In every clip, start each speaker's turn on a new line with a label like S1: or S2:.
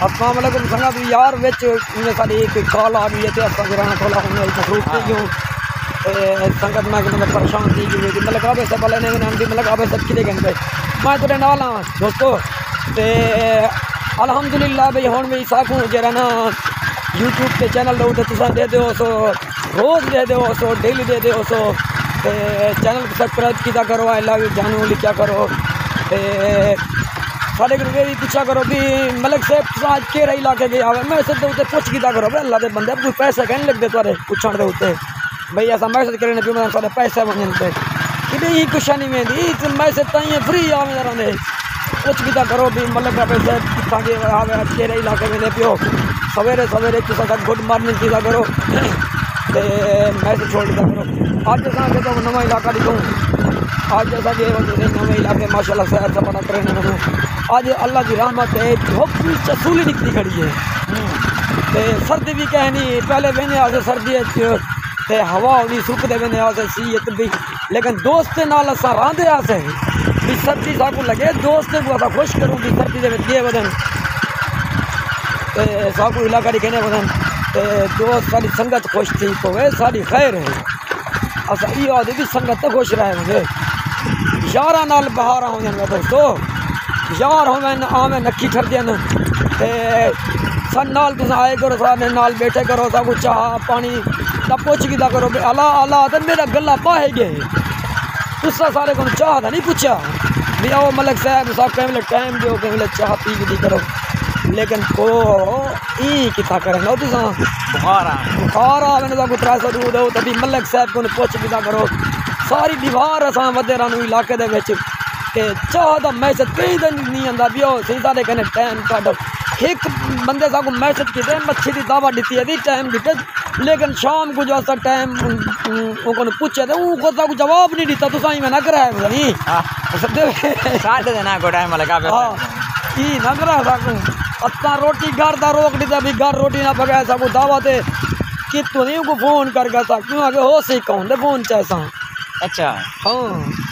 S1: السلام علیکم یار وچ انہیں ساری ایک کال آ گئی ہے تے اساں گرانا تھوڑا ہن مصروف تھی گیوں تے سنگت میں کہ میں پریشان تھی کہ نام دی کدے گئے میں تیرے نال ہاں دوستو تے الحمدللہ بھئی ہن بھی ساکوں جڑا نا یوٹیوب تے چینل دے تے تساں دے دیو سو روز دے دیو سو ڈیلی دے دیو سو تے چینل کو سبسکرائب کیتا کرو آئی لو جانو لکھیا کرو تے سارے کو یہ پوچھا کرو بھی ملک صاحب تساں اج کیڑا علاقے گیا ہوئے میں سدھے اتنے پوچھ کیتا کرو بھئی اللہ دے بندے کوئی پیسے کہیں لگتے تارے پوچھن دے اتنے بھئی ایسا میسج کرنے پیو میں سارے پیسے بننے تے کہ بھی یہ کچھ نہیں میں دی تے میسج تائیں فری آویں ذرا نے پوچھ کیتا کرو، بھی ملک کا پیسے کتھاں گیا ہوئے اج کیڑے علاقے میں پیو۔ سویرے سویرے کسا کا گڈ مارننگ کیتا کرو۔ تے میسج چھوڑ دیتا کرو اج اساں کے تو نواں علاقہ دکھاؤں آج جیسا کہ نئے علاقے ماشاء اللہ سیر سپنا کرنے میں آج اللہ کی رحمت ہے دھوپ بھی چسولی نکلی کھڑی ہے۔ تے سردی تے ہوا ہونی سکتے وینے آسے سیت بھی۔ لیکن دوست نال اساں راندے آسے۔ بھی سردی ساکو لگے، دوست کو اساں خوش کروں بھی سردی دے وچ گئے ودن تے ساکو علاقہ دی کہنے ودن تے دوست ساری سنگت خوش تھی پوے ساری خیر ہے۔ اساں ای آدھی بھی سنگت تے خوش رہے مجھے یاراں نال بہاراں ہوندیاں نے دوستو۔ یار ہوویں آویں نکھی ٹھردیاں تے سن نال تساں آئے کرو سارے نال بیٹھے کرو سب کچھ چاہ پانی دا پوچھ کیتا کرو۔ بے اللہ اللہ تے میرا گلا پاہے گئے تساں سارے کو چاہ دا نہیں پوچھا۔ بھی آؤ ملک صاحب صاحب کہیں ٹائم دیو کہیں چاہ پی دی کرو۔ لیکن کو ای کتا کرے نو تساں؟
S2: بخار آ۔
S1: بخار آوے نہ کو ترا سو دو۔ دو تبھی ملک صاحب کو پوچھ کیتا کرو۔ ساری دیوار اساں ودیرا نو علاقے دے وچ۔ کہ چاہ دا میسج کئی دن نہیں آندا بیو سی سارے کنے ٹائم کڈو۔ ایک بندے سا کو میسج کیتے مچھی دی دعوت دیتی ہے دی ٹائم دیتے لیکن شام کو جو اسا ٹائم او کو پوچھے او کو سا کو جواب نہیں دیتا تساں میں نہ کرایا نہیں سب دے
S2: ساڈے دے نا کو ٹائم لگا پہ
S1: ہاں۔ ای نہ کرا سا کو اتا روٹی گھر دا روک دیتا بھی گھر روٹی نہ پکایا سا کو دعوت ہے کہ تو نہیں کو فون کر گیا تھا کیوں آگے ہو سی کون دے فون چاہے سا
S2: اچھا۔
S1: ہاں۔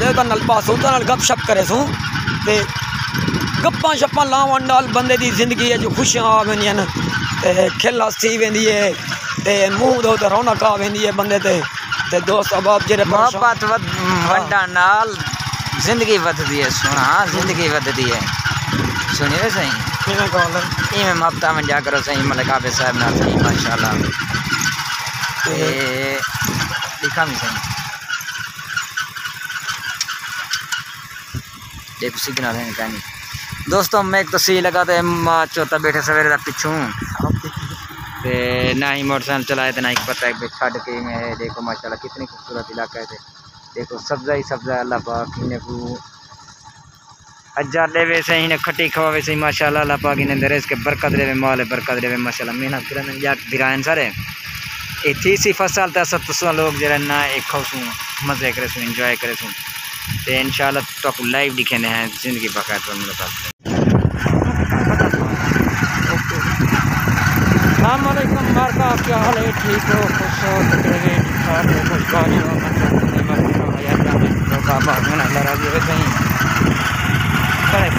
S1: نل نال گپ شپ کرے سو تے گپاں شپاں لاون نال بندے دی زندگی ہے جو خوشیاں آ ویندیاں نا تے کھل ہستی ویندی ہے تے منہ دو تے رونق آ ویندی ہے بندے تے تے دوست
S2: وڈا نال زندگی وددی ہے سونا زندگی وددی ہے میں ہفتہ میں جا کرو صحیح ملک آپ صاحب نہ صحیح ماشاء اللہ لکھا بھی صحیح دیکھو سگنل ہے کہیں دوستوں میں ایک تو سی لگا تو چوتھا بیٹھے سویرے کا پچھوں تے نہ ہی موٹر سائیکل چلائے تو نہ ہی پتہ ہے چھڈ کے میں ہے دیکھو ماشاء اللہ کتنی خوبصورت علاقہ ہے تے دیکھو سبزہ ہی سبزہ اللہ پاک انہیں کو اجار دے وے سے انہیں کھٹی کھوا وے سے ماشاء اللہ اللہ پاک انہیں درس کے برکت دے مال برکت دے وے ماشاء اللہ محنت کرن یا درائن سارے اے تیسری فصل تے ست سو لوگ جڑا نا ایک کھو مزے کرے سو انجوائے کرے سو تے انشاءاللہ تو کو لائیو دکھنے ہیں، زندگی بقائے تو
S1: السلام علیکم، مارکا کیا حال ہے؟ ٹھیک ہو، خوش ہو ٹھیک ٹھاک ہو ہو ہوئے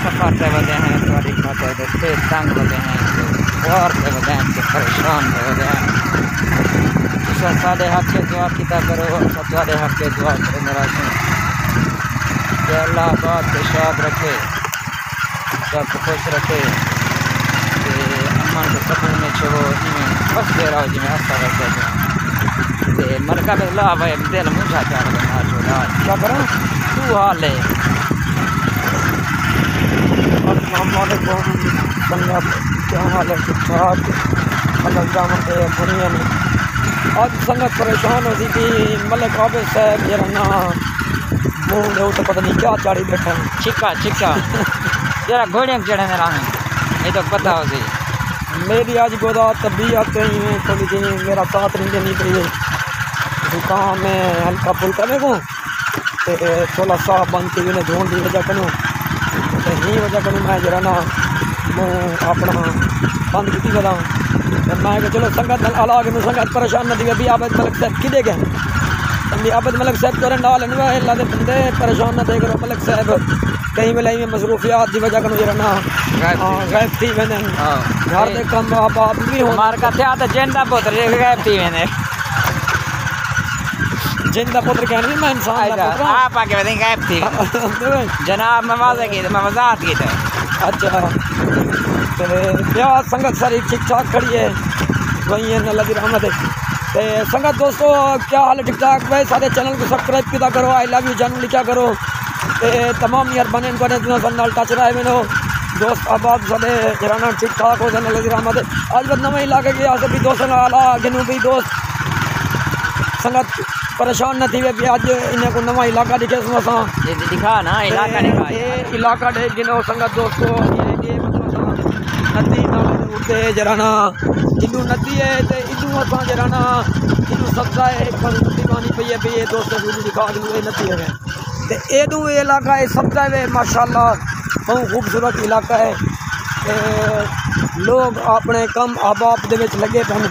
S1: سفر سے ہیں تھوڑی تنگ ہیں سے ہیں پریشان سے ودے ہیں۔ سارے حق کے دعا کرو اسا تھوڑے حق کے دعا کرے میرا کہ اللہ پاک کے شاد رکھے سب خوش رکھے کہ امن کے سکون میں چھو میں بس دے رہا ہو جی میں ہستا رکھتے ہیں تے مرکا پہ لا بھائی دل مجھا چاڑ بنا چھوڑا کیا کروں تو حال ہے۔ السلام علیکم۔ سنگت کیا حال ہے؟ ٹھیک ٹھاک مطلب جامع کے بنیا نے آج سنگت پریشان ہوتی
S2: تھی۔ ملک عابد صاحب جرا نا منہ دے تو پتہ نہیں کیا
S1: چاڑی بیٹھا چھکا چھکا۔ جرا گھوڑے چڑھے میرا ہے یہ تو پتہ ہو سی میری آج گودا طبیعت ہی تھوڑی دن میرا ساتھ نہیں دینی پڑی دکان میں ہلکا پھلکا میرے کو سولہ سا بند کے انہیں دھون دی وجہ کروں ہی وجہ کروں میں جرا نا منہ اپنا بند کی وجہ میں کہ چلو سنگت الاغ میں سنگت پریشان نہ دیوے بھی عابد ملک صاحب کدے گئے؟ بھی عابد ملک صاحب تو نال لن وے اللہ دے بندے پریشان نہ دے کرو ملک
S2: صاحب
S1: کہیں
S2: ملائی
S1: میں مصروفیات دی وجہ کنو جڑا نا غائب ہاں، تھی۔
S2: میں نے۔ ہاں۔ گھر دے کم آپ آپ بھی ہو
S1: مار کا تھیا تے جیندا پتر جے غائب
S2: تھی میں نے۔ جندہ پتر
S1: کہنے
S2: میں انسان دا پتر آپ آ کے
S1: بتائیں غائب تھی ہاں، جناب میں واضح کی میں وضاحت کی تھا اچھا۔ یہاں سنگت ساری ٹھیک ٹھاک کھڑی ہے؟ وہی ہے اللہ کی رحمت ہے۔ سنگت دوستو، کیا حال ہے ٹھیک ٹھاک؟ بھائی، سارے چینل کو سبسکرائب کیا کرو آئی لو یو جانو لکھا کرو۔ تے تمام یار بنے بنے سن نال ٹچ رہا ہے میں دوست آباد، سارے جرانا ٹھیک ٹھاک ہو سن اللہ کی رحمت ہے۔ آج بد نو علاقے کے آسے بھی دوست نال، آگے بھی دوست۔ سنگت پریشان نہ تھی۔ کہ
S2: اج ان کو نواں علاقہ
S1: دکھے سو اسا جی، جی، دکھا نا علاقہ دکھا یہ علاقہ دے جنو سنگت دوستو یہ ندی دا اوتے جرانا نا۔ ندی ہے تے اینو اسا جرانا نا۔ سبزا ہے پر دیوانی پئی ہے بھئی دوستو اینو جی، دکھا دوں اے ندی ہے۔ تے اے دو علاقہ ہے سبزا ہے ماشاءاللہ بہت خوبصورت علاقہ ہے۔ لوگ اپنے کم آباب دے وچ لگے پن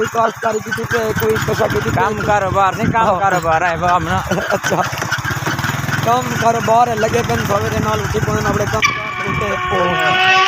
S1: کوئی کاشتکاری کی تو کوئی پیشہ
S2: کی کام کاروبار نہیں
S1: کام
S2: ہاں۔ کاروبار ہے وہ
S1: ہمنا اچھا۔ کم کاروبار ہے لگے پن سویرے نال اٹھی پوندے نا بڑے کم کاروبار